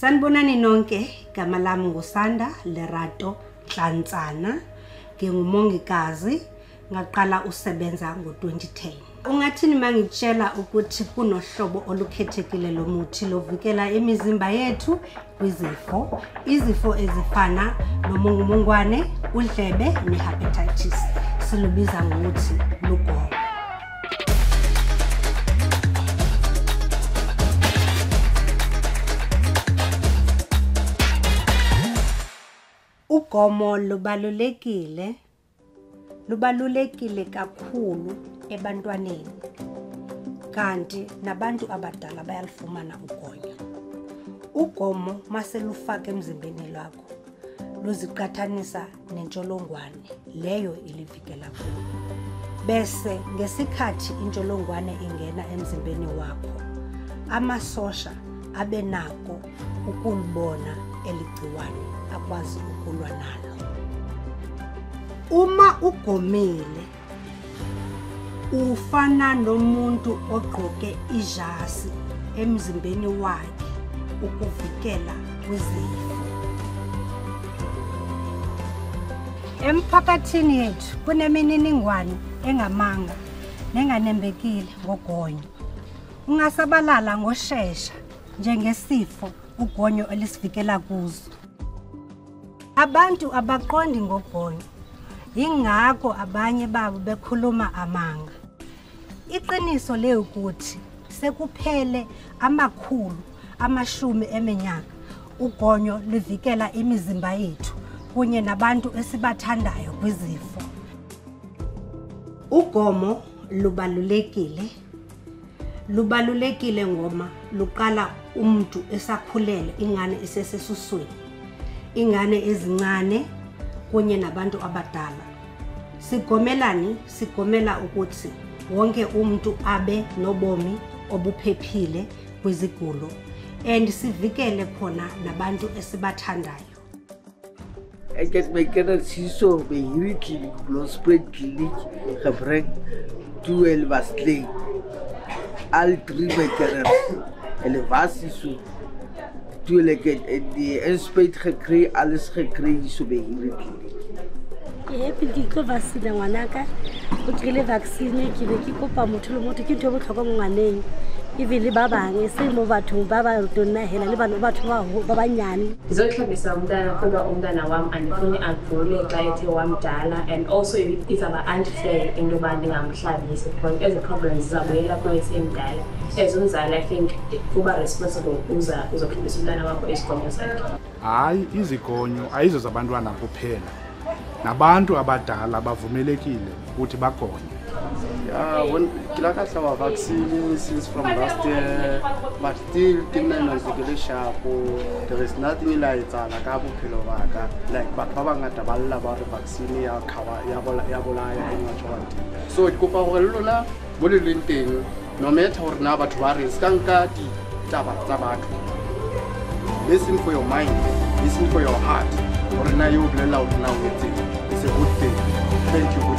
Sanibonani nonke, igama lami ngusanda Lerato Hlantsana. Ngingumongikazi, ngaqala usebenza ngo-2010. Ungathini mangitshela ukuthi kunohlobo olukhethekile lomuthi lovikela imizimba yethu kwizifo, izifo ezifana nomungumungwane, udlebe ne-hepatitis. Silubiza ngokuthi lugogo. Ugomo lubalulekile lubalulekile kakhulu ebantwaneni kanti nabantu abadala bayalufumana ugonyo. Ugomo maselufaka emzimbeni lwakho luziqathanisa nentsholongwane leyo ilivikela kuyo. Bese ngesikhathi intsholongwane ingena emzimbeni wakho amasosha abe nako ukulibona eligciwane akwazi ukulwa nalo. Uma ugomile ufana nomuntu ogqoke ijasi emzimbeni wakhe ukuvikela kwizifo. Emphakathini yethu kunemininingwane engamanga nenganembekile ngogonyo. Ungasabalala ngoshesha njengesifo ugonyo elisivikela kuzo. Abantu abaqondi ngogonyo yingakho abanye babo bekhuluma amanga. Iqiniso lewukuthi sekuphele amakhulu amashumi eminyaka ugonyo livikela imizimba yethu kunye nabantu esibathandayo kwizifo. Ugomo lubalulekile. Lubalulekile ngoma luqala umuntu esakhulele ingane isesesuswini. Ingane ezincane kunye nabantu abadala. Sigomelani sigomela ukuthi wonke umuntu abe nobomi obuphephile kwizigulo and sivikele khona nabantu esibathandayo. Ek het my kinders hierso by hierdie kliniek, Bloemspruit kliniek gebring toe hulle het het die inspuit gekry, alles gekry hierso by hierdie kliniek. ke happy ke tlo vaccine ngwanaka. O kry-ile vaccine ke be ke kopa motho le motho ke ntho e botlhokwa mo ngwaneng ebile ba bangwe se mo bathong ba ba tonna hela le bana- batho ba ba banyane. Ngizohlabisa umntana kodwa umntana wam andifuni agule xa ethe wamdala and also izawuba unfair into yoba ndingamhlabisi because ezi problems zizabuyela kuyo esemdala as umzali i think kuba responsible uza uzohlabisa umntana wakho isigonyo sakhe hayi izigonyo ayizo zabantwana kuphela. Nabantu abadala bavumelekile ukuthi bagonye Yeah, when Kilakatla vaccine since from last year, but still there is nothing like Zalakabu Kilovaka, like Bakabanga Tabala about the vaccine, Yakawa, Yabola, Yabola, e and So it Kupa Lula, Bulletin thing, no matter or Nabat Waris, Kanka, Tabat Tabak. Listen for your mind, listen for your heart, or now you will allow now it's a e good thing. Thank you.